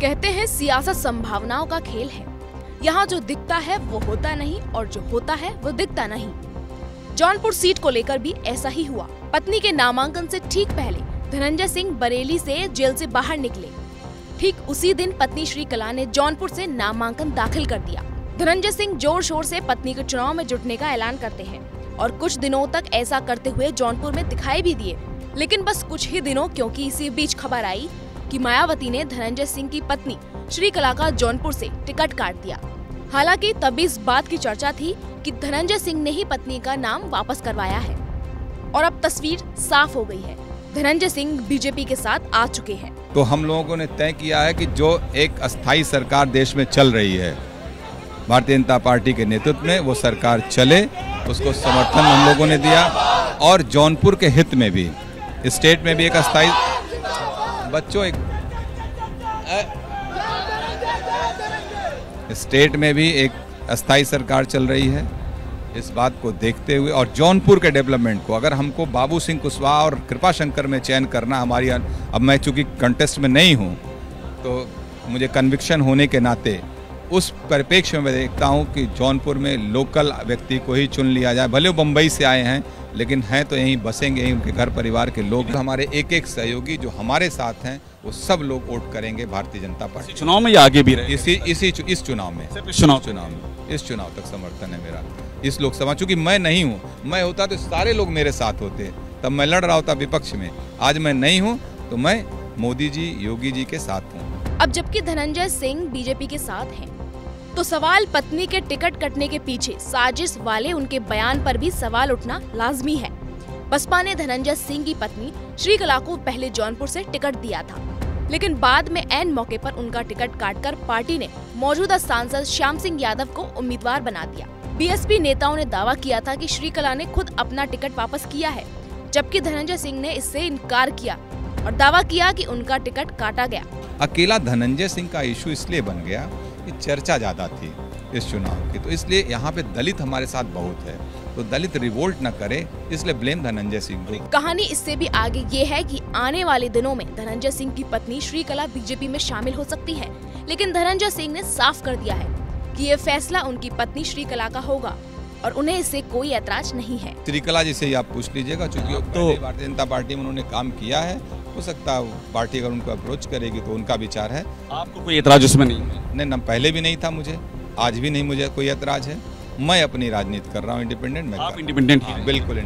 कहते हैं सियासत संभावनाओं का खेल है। यहाँ जो दिखता है वो होता नहीं और जो होता है वो दिखता नहीं। जौनपुर सीट को लेकर भी ऐसा ही हुआ। पत्नी के नामांकन से ठीक पहले धनंजय सिंह बरेली से जेल से बाहर निकले। ठीक उसी दिन पत्नी श्री कला ने जौनपुर से नामांकन दाखिल कर दिया। धनंजय सिंह ज़ोर शोर से पत्नी के चुनाव में जुटने का ऐलान करते हैं और कुछ दिनों तक ऐसा करते हुए जौनपुर में दिखाई भी दिए। लेकिन बस कुछ ही दिनों क्योंकि इसी बीच खबर आई कि मायावती ने धनंजय सिंह की पत्नी श्री कला का जौनपुर से टिकट काट दिया। हालाँकि तभी इस बात की चर्चा थी कि धनंजय सिंह ने ही पत्नी का नाम वापस करवाया है। और अब तस्वीर साफ़ हो गई है। धनंजय सिंह बीजेपी के साथ आ चुके हैं। तो हम लोगों ने तय किया है कि जो एक अस्थाई सरकार देश में चल रही है, भारतीय जनता पार्टी के नेतृत्व में वो सरकार चले, उसको समर्थन हम लोगों ने दिया, और जौनपुर के हित में भी, स्टेट में भी एक अस्थाई बच्चों, एक स्टेट में भी एक अस्थाई सरकार चल रही है इस बात को देखते हुए और जौनपुर के डेवलपमेंट को। अगर हमको बाबू सिंह कुशवाहा और कृपा शंकर में चयन करना हमारी अब मैं चूँकि कंटेस्ट में नहीं हूँ तो मुझे कन्विक्शन होने के नाते उस परिप्रेक्ष्य में मैं देखता हूँ कि जौनपुर में लोकल व्यक्ति को ही चुन लिया जाए। भले वो बम्बई से आए हैं लेकिन हैं तो यहीं बसेंगे यहीं उनके घर परिवार के लोग। हमारे एक एक सहयोगी जो हमारे साथ हैं वो सब लोग वोट करेंगे भारतीय जनता पार्टी। चुनाव में या आगे भी रहे इसी इसी इस चुनाव में। चुनाव चुनाव में। इस चुनाव तक समर्थन है मेरा। इस लोकसभा चूँकि मैं नहीं हूँ मैं होता तो सारे लोग मेरे साथ होते तब मैं लड़ रहा होता विपक्ष में। आज मैं नहीं हूँ तो मैं मोदी जी योगी जी के साथ हूँ। अब जबकि धनंजय सिंह बीजेपी के साथ हैं, तो सवाल पत्नी के टिकट कटने के पीछे साजिश वाले उनके बयान पर भी सवाल उठना लाजमी है। बसपा ने धनंजय सिंह की पत्नी श्रीकला को पहले जौनपुर से टिकट दिया था। लेकिन बाद में एन मौके पर उनका टिकट काटकर पार्टी ने मौजूदा सांसद श्याम सिंह यादव को उम्मीदवार बना दिया। बीएसपी नेताओं ने दावा किया था कि श्रीकला ने खुद अपना टिकट वापस किया है, जबकि धनंजय सिंह ने इससे इनकार किया और दावा किया कि उनका टिकट काटा गया। अकेला धनंजय सिंह का इशू इसलिए बन गया कि चर्चा ज़्यादा थी इस चुनाव की। तो इसलिए यहाँ पे दलित हमारे साथ बहुत है। तो दलित रिवोल्ट न करे इसलिए ब्लेम धनंजय सिंह को। कहानी इससे भी आगे ये है कि आने वाले दिनों में धनंजय सिंह की पत्नी श्रीकला बीजेपी में शामिल हो सकती है। लेकिन धनंजय सिंह ने साफ़ कर दिया है कि ये फैसला उनकी पत्नी श्रीकला का होगा और उन्हें इससे कोई ऐतराज नहीं है। श्रीकला जी से आप पूछ लीजिएगा चूँकि तो भारतीय जनता पार्टी में उन्होंने काम किया है। हो सकता है। पार्टी अगर उनको अप्रोच करेगी तो उनका विचार है। आपको कोई ऐतराज उसमें नहीं नहीं ना पहले भी नहीं था मुझे। आज भी नहीं मुझे कोई ऐतराज है। मैं अपनी राजनीति कर रहा हूँ इंडिपेंडेंट मैं आप इंडिपेंडेंट बिल्कुल।